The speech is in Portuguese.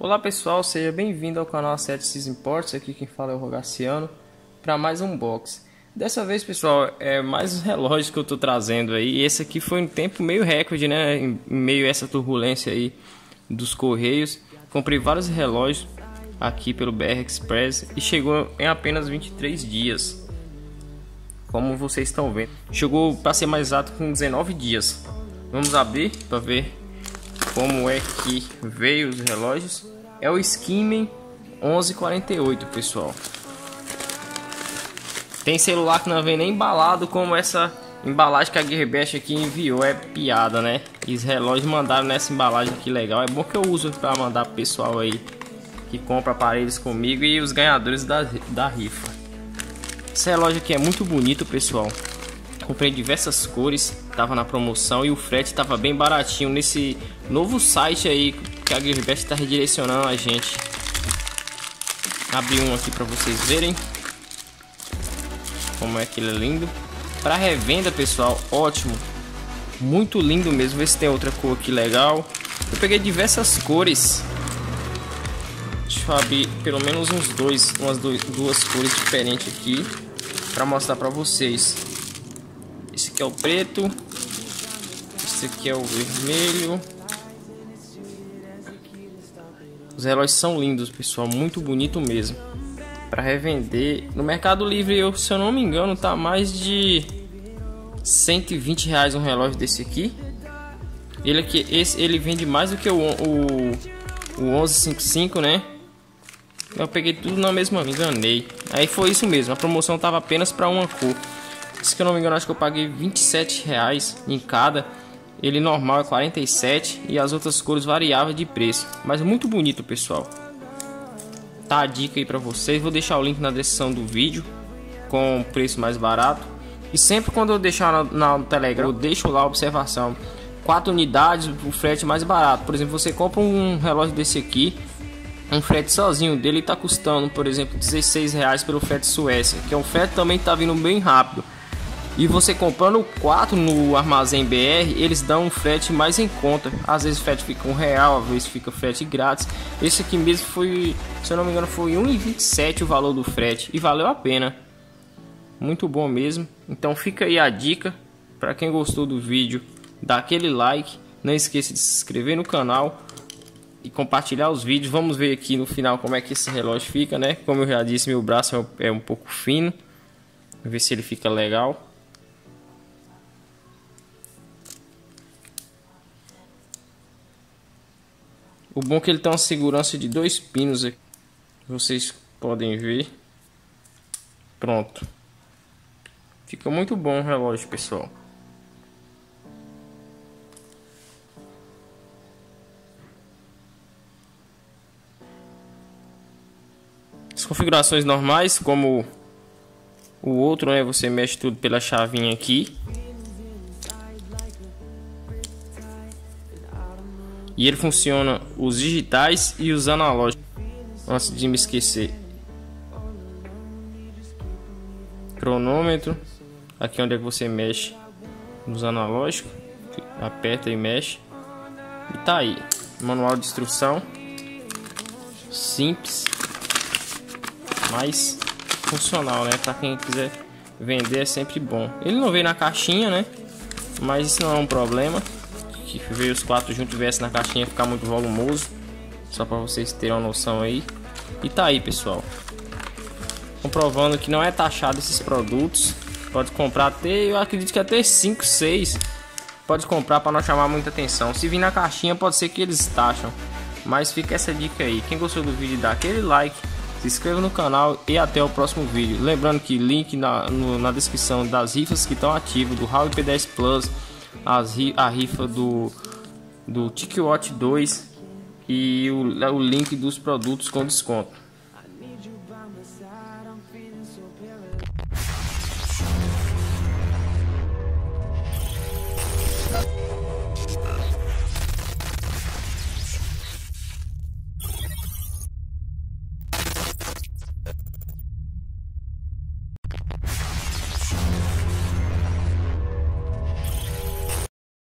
Olá pessoal, seja bem-vindo ao canal 7 Imports, aqui quem fala é o Rogaciano, para mais um box. Dessa vez pessoal, é mais um relógio que eu estou trazendo aí, esse aqui foi um tempo meio recorde, né, em meio a essa turbulência aí dos correios. Comprei vários relógios aqui pelo BR Express e chegou em apenas 23 dias. Como vocês estão vendo, chegou para ser mais exato com 19 dias. Vamos abrir para ver como é que veio os relógios. É o Skimen 1148, pessoal. Tem celular que não vem nem embalado como essa embalagem que a Gearbest aqui enviou. É piada, né? E os relógios mandaram nessa embalagem aqui legal. É bom que eu uso para mandar pro pessoal aí que compra aparelhos comigo e os ganhadores da, da rifa. Esse relógio aqui é muito bonito, pessoal. Comprei diversas cores, tava na promoção e o frete tava bem baratinho nesse novo site aí que a Gearbest está redirecionando a gente. Abri um aqui para vocês verem como é que ele é lindo. Para revenda, pessoal, ótimo. Muito lindo mesmo. Vê se tem outra cor aqui legal. Eu peguei diversas cores. Deixa eu abrir pelo menos uns dois, umas dois, duas cores diferentes aqui para mostrar para vocês. Esse aqui é o preto. Esse aqui é o vermelho. Os relógios são lindos, pessoal. Muito bonito mesmo. Para revender. No Mercado Livre, eu, se eu não me engano, tá mais de 120 reais um relógio desse aqui. Ele aqui, esse, ele vende mais do que o, o, o 1155, né? Eu peguei tudo na mesma, me enganei. Aí foi isso mesmo, a promoção tava apenas para uma cor. Se eu não me engano, acho que eu paguei 27 reais em cada. Ele normal é 47 e as outras cores variavam de preço. Mas muito bonito, pessoal. Tá a dica aí para vocês. Vou deixar o link na descrição do vídeo com preço mais barato. E sempre quando eu deixar na, no Telegram, eu deixo lá a observação. 4 unidades, o frete mais barato. Por exemplo, você compra um relógio desse aqui, um frete sozinho dele está custando, por exemplo, 16 reais pelo frete Suécia, que é um frete também está vindo bem rápido. E você comprando 4 no armazém BR, eles dão um frete mais em conta. Às vezes o frete fica um real, às vezes fica frete grátis. Esse aqui mesmo foi, se eu não me engano, foi 1,27 o valor do frete e valeu a pena. Muito bom mesmo. Então fica aí a dica para quem gostou do vídeo, dá aquele like, não esqueça de se inscrever no canal e compartilhar os vídeos. Vamos ver aqui no final como é que esse relógio fica, né? Como eu já disse, meu braço é um pouco fino. Ver se ele fica legal. O bom é que ele tem uma segurança de dois pinos aqui. Vocês podem ver. Pronto. Fica muito bom o relógio, pessoal. As configurações normais, como o outro, né? Você mexe tudo pela chavinha aqui. E ele funciona os digitais e os analógicos. Antes de me esquecer. Cronômetro. Aqui onde é que você mexe nos analógicos. Aperta e mexe. E tá aí. Manual de instrução. Simples. Mas funcional, né? Para quem quiser vender é sempre bom. Ele não veio na caixinha, né? Mas isso não é um problema que veio os quatro juntos tivesse na caixinha ficar muito volumoso. Só para vocês terem uma noção aí. E tá aí, pessoal. Comprovando que não é taxado esses produtos. Pode comprar até, eu acredito que até 5, 6. Pode comprar para não chamar muita atenção. Se vir na caixinha, pode ser que eles taxam. Mas fica essa dica aí. Quem gostou do vídeo, dá aquele like. Se inscreva no canal e até o próximo vídeo. Lembrando que link na, no, na descrição das rifas que estão ativas do Huawei P10 Plus as, a rifa do, do TicWatch 2 e o, o link dos produtos com desconto.